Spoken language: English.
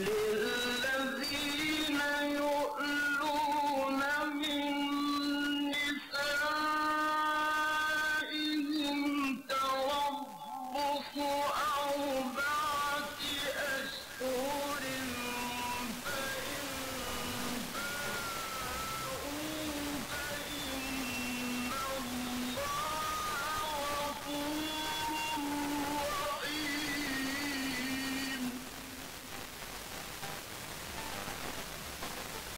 little